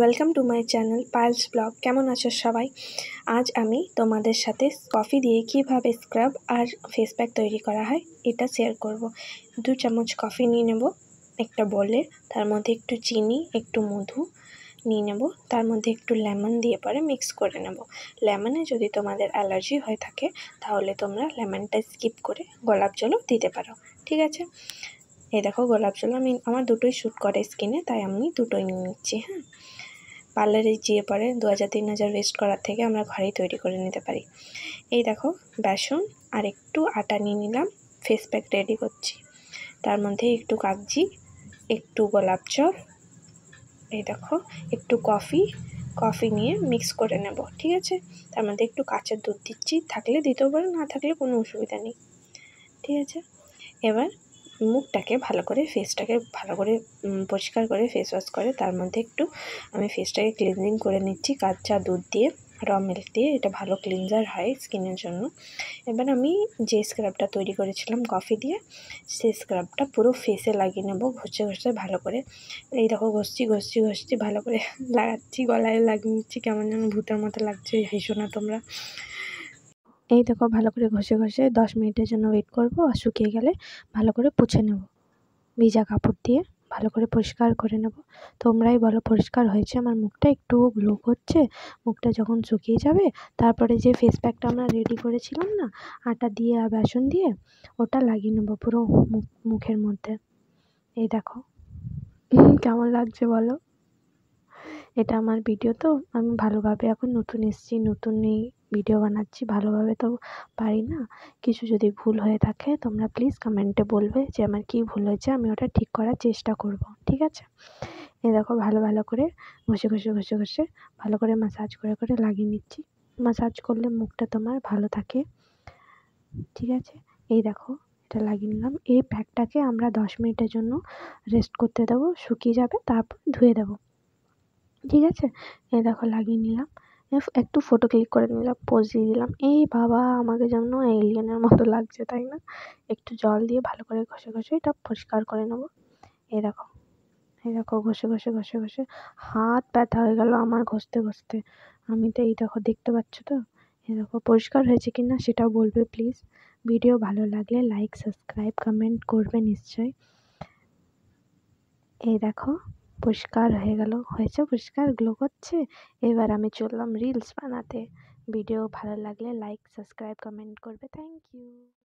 Welcome to my channel পাইলস blog. কেমন আছো সবাই? আজ আমি তোমাদের সাথে কফি দিয়ে কীভাবে স্ক্রাব আর ফেস প্যাক তৈরি করা হয়, এটা শেয়ার করব। দু চামচ কফি নিয়ে নেব, একটা বলে, তার মধ্যে একটু চিনি, একটু মধু নিয়ে নেব, তার মধ্যে একটু লেমন দিয়ে পরে মিক্স করে নেব। লেমনে যদি তোমাদের অ্যালার্জি হয়ে থাকে, তাহলে তোমরা লেমনটা স্কিপ করে গোলাপ জলও দিতে পারো, ঠিক আছে? এই দেখো, গোলাপ জল আমি, আমার দুটোই শ্যুট করে স্কিনে তাই আমি দুটোই নিয়ে নিচ্ছি হ্যাঁ? পার্লারে যেয়ে পরে দু হাজার তিন হাজার ওয়েস্ট করার থেকে আমরা ঘরেই তৈরি করে নিতে পারি। এই দেখো, বেসন আর একটু আটা নিয়ে নিলাম ফেস প্যাক রেডি করছি। তার মধ্যে একটু কাগজি, একটু গোলাপ জল, এই দেখো, একটু কফি কফি নিয়ে মিক্স করে নেব, ঠিক আছে? তার মধ্যে একটু কাঁচের দুধ দিচ্ছি, থাকলে দিতেও পারো, না থাকলে কোনো অসুবিধা নেই, ঠিক আছে? এবার মুখটাকে ভালো করে ফেসটাকে ভালো করে পরিষ্কার করে ফেস ওয়াশ করে, তার মধ্যে একটু আমি ফেসটাকে ক্লিনজিং করে নিচ্ছি কাঁচা দুধ দিয়ে র মিল্ক দিয়ে, এটা ভালো ক্লিনজার হয় স্কিনের জন্য। এবার আমি যে স্ক্রাবটা তৈরি করেছিলাম কফি দিয়ে, সেই স্ক্রাবটা পুরো ফেসে লাগিয়ে নেব ঘষে ঘষে ভালো করে। এই দেখো, ঘষছি ঘষছি ঘষছি, ভালো করে লাগাচ্ছি, গলায় লাগিয়ে নিচ্ছি, কেমন যেন ভূতের মতো লাগছে, হেসো না তোমরা। এই দেখো ভালো করে ঘষে ঘষে দশ মিনিটের জন্য ওয়েট করব আর শুকিয়ে গেলে ভালো করে পুছে নেব। ভিজা কাপড় দিয়ে ভালো করে পরিষ্কার করে নেব। তোমরাই বলো পরিষ্কার হয়েছে? আমার মুখটা একটু গ্লো করছে। মুখটা যখন শুকিয়ে যাবে, তারপরে যে ফেস প্যাকটা আমরা রেডি করেছিলাম না, আটা দিয়ে আর বেসন দিয়ে, ওটা লাগিয়ে নেব পুরো মুখের মধ্যে। এই দেখো। কেমন লাগছে বলো? এটা আমার ভিডিও তো আমি ভালোভাবে এখন নতুন এসেছি নতুন এই ভিডিও বানাচ্ছি, ভালোভাবে তো পারি না। কিছু যদি ভুল হয়ে থাকে, তোমরা প্লিজ কমেন্টে বলবে যে আমার কী ভুল হয়েছে, আমি ওটা ঠিক করার চেষ্টা করব, ঠিক আছে? এই দেখো, ভালো ভালো করে ঘষে ঘষে ঘষে ঘষে, ভালো করে ম্যাসাজ করে করে লাগিয়ে নিচ্ছি। ম্যাসাজ করলে মুখটা তোমার ভালো থাকে, ঠিক আছে? এই দেখো, এটা লাগিয়ে নিলাম। এই প্যাকটাকে আমরা দশ মিনিটের জন্য রেস্ট করতে দেবো, শুকিয়ে যাবে, তারপর ধুয়ে দেবো। ঠিক আছে? এই দেখো লাগিয়ে নিলাম। একটু ফটো ক্লিক করে নিলাম পোজ দিয়ে দিলাম। এই বাবা, আমাকে যেন এলিয়েনের মতো লাগছে, তাই না? একটু জল দিয়ে ভালো করে ঘষে ঘষে এটা পরিষ্কার করে নেব। এই দেখো এই দেখো, ঘষে ঘষে ঘষে ঘষে হাত ব্যথা হয়ে গেল আমার ঘষতে ঘষতে। আমি তো এই দেখো দেখতে পাচ্ছ তো? এই দেখো, পরিষ্কার হয়েছে কি না সেটাও বলবে প্লিজ ভিডিও ভালো লাগলে লাইক সাবস্ক্রাইব কমেন্ট করবে নিশ্চয়ই। এই দেখো পরিষ্কার হয়ে গেল, হয়েছে পরিষ্কার গ্লো করছে এবার আমি চললাম রিলস বানাতে। ভিডিও ভালো লাগলে লাইক সাবস্ক্রাইব কমেন্ট করবে। Thank you